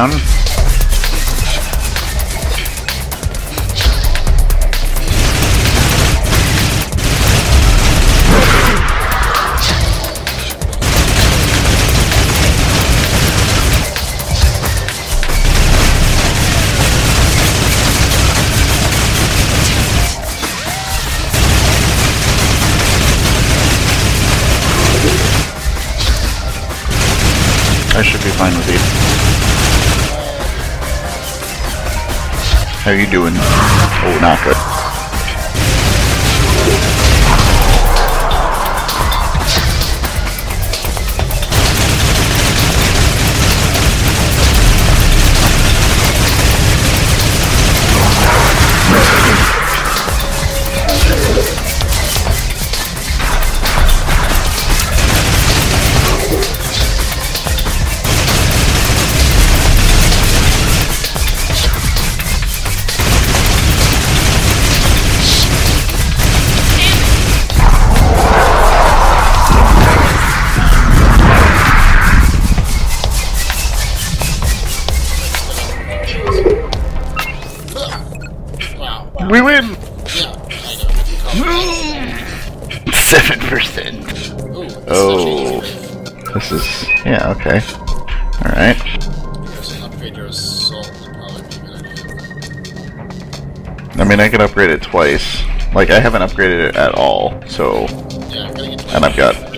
down. I should be fine with you. How you doing? Oh, not good. 7%. Oh. This is... Yeah, okay. Alright. I mean, I can upgrade it twice. Like, I haven't upgraded it at all, so... Yeah, and I've got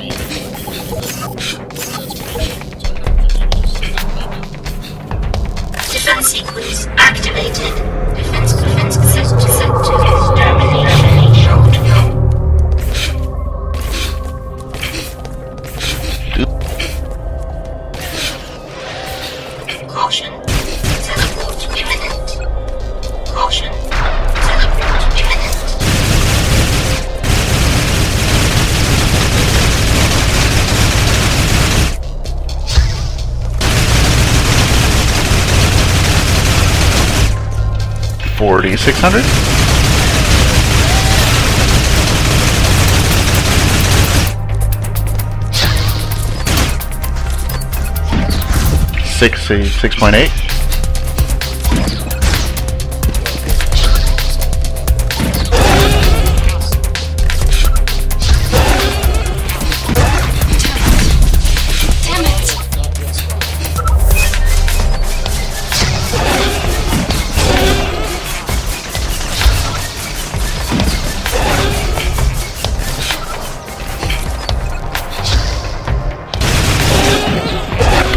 3600. Six, six point eight.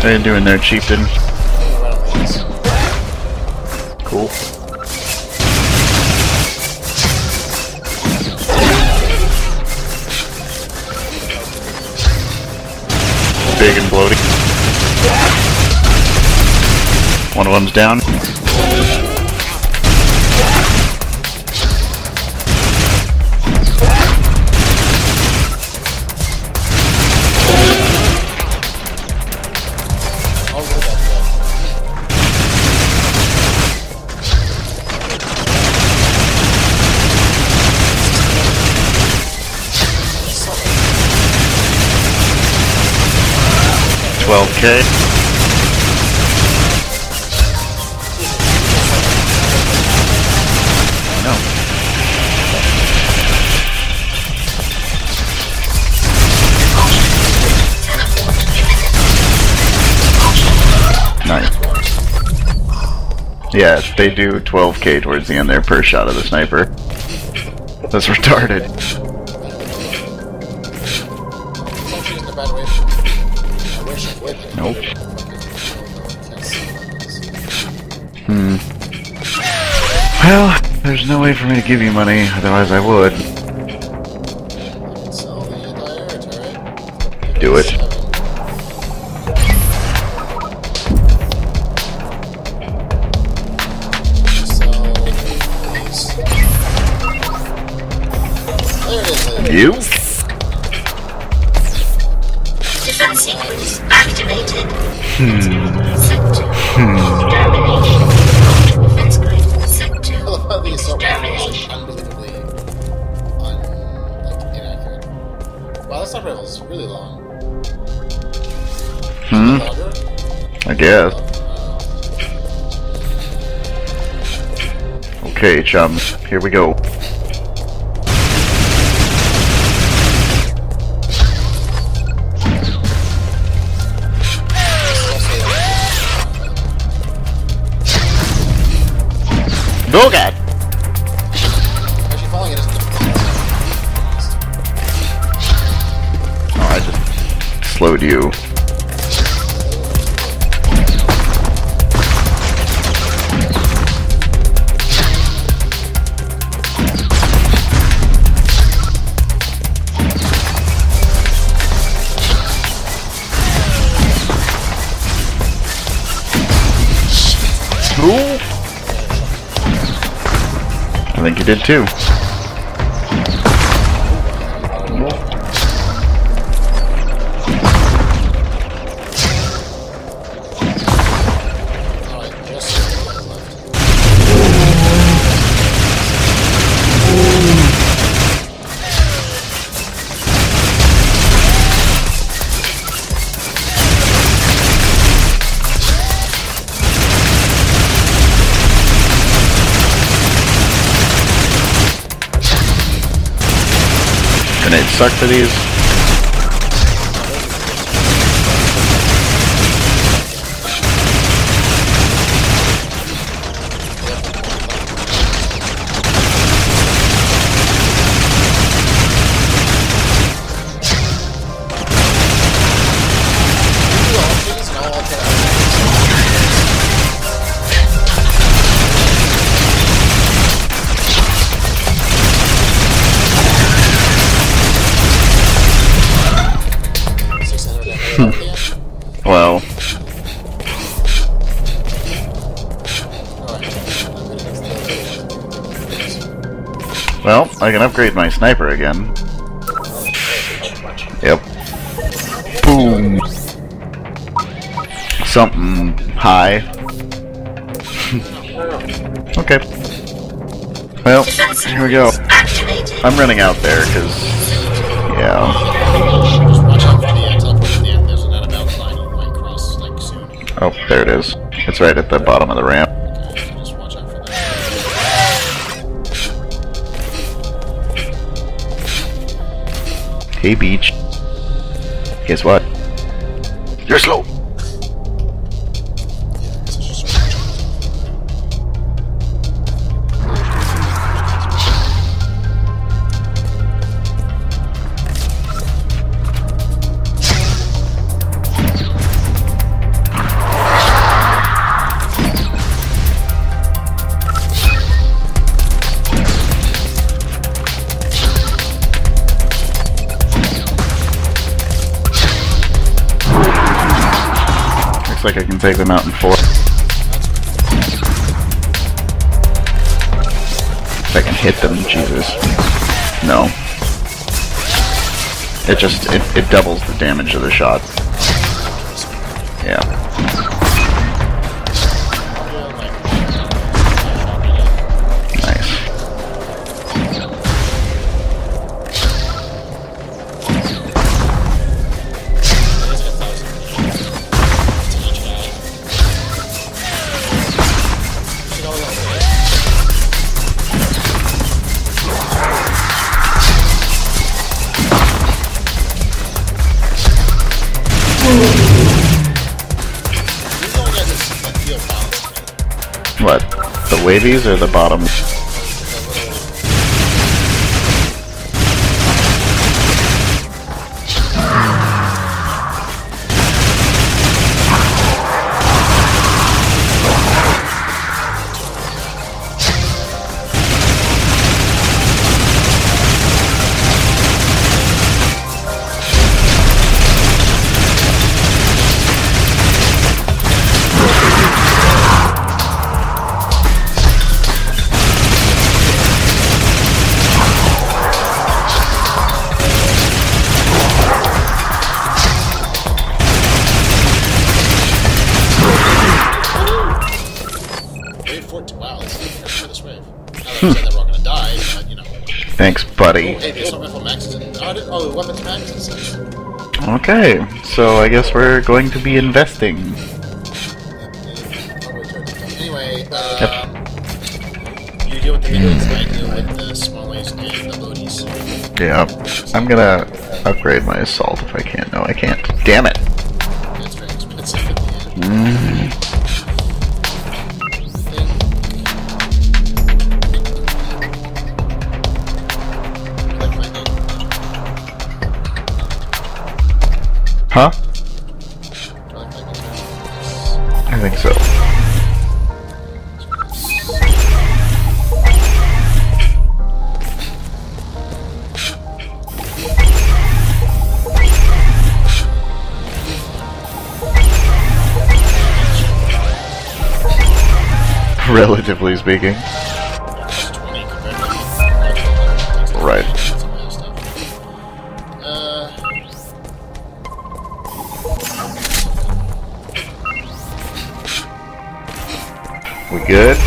How you doing there, chieftain? Cool. Big and bloating. One of them's down. 12k. No. Nice. Yeah, they do 12k towards the end there per shot of the sniper. That's retarded. Nope. Hmm. Well, there's no way for me to give you money, otherwise I would. Do it. You? sequence activated. Hmm. Sector. Hmm. Extermination. Sector. Unbelievably inaccurate. Wow, that subreddit was really long. Hmm. I guess. Okay, chums. Here we go. Oh, I just slowed you. Did too. Suck for these. Well, well, I can upgrade my sniper again. Yep. Boom. Something high. okay. Well, here we go. I'm running out there because, yeah. There it is. It's right at the bottom of the ramp. Hey, Beach. Guess what? You're slow. Like I can take them out in four. If I can hit them, Jesus. No. It just, it, it doubles the damage of the shot. Yeah. The wavies or the bottoms? That I'm saying that we're all gonna die, but you know. Thanks, buddy. Hey, there's some info maxes oh, oh weapons maxes and such. Okay, so I guess we're going to be investing. Oh. Anyway, uh, you deal with the minions I deal with the smallies and the loadies. Yeah. I'm gonna upgrade my assault if I can. No, I can't. Damn it. It's very expensive in the end. Mm. Relatively speaking. 20 compared Right. some other stuff. Uh, We good?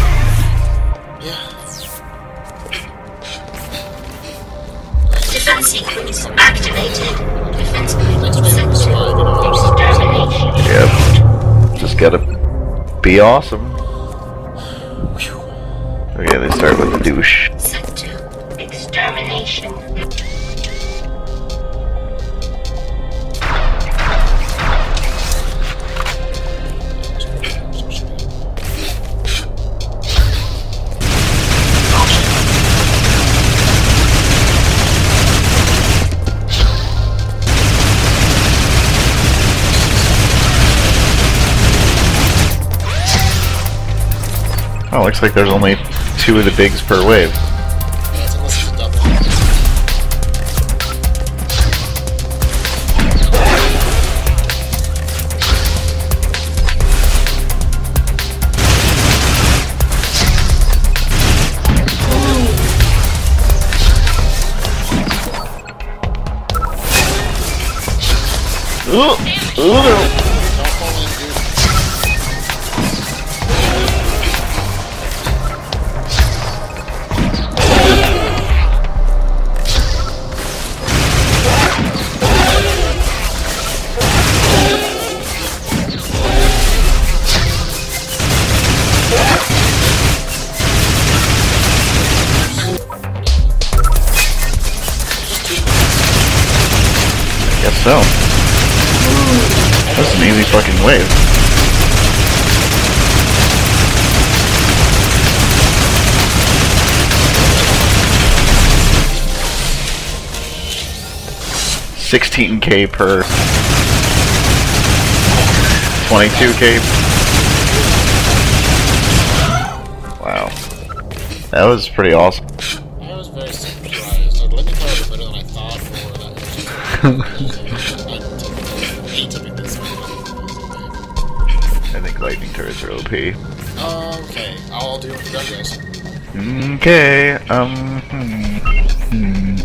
yeah. Defense sequence activated. Defense Next grid wave set is to five, you know, extermination. Yep. Just gotta be awesome. Whew. Okay, they start with the douche. Set to extermination. Oh, looks like there's only two of the bigs per wave. Yeah, it's so. That's an easy fucking wave. Sixteen K per twenty-two K. Wow. That was pretty awesome. I was very surprised. Let me tell you better than I thought for that. Lightning turrets are OP. Okay, I'll do what the gun guys. Okay, um, hmm, hmm.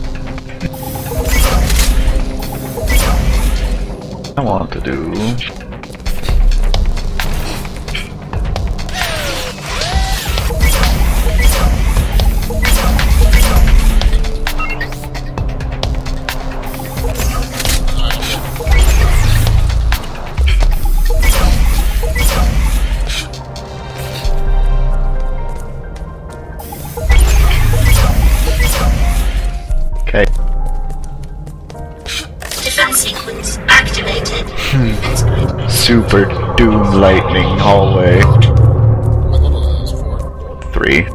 I want to do. Super Doom Lightning Hallway. What level is four? Three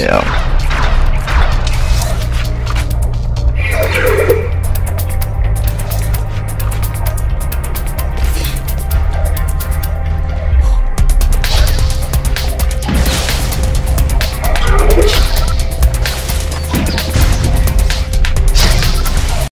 Yeah.